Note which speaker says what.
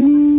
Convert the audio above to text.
Speaker 1: うん。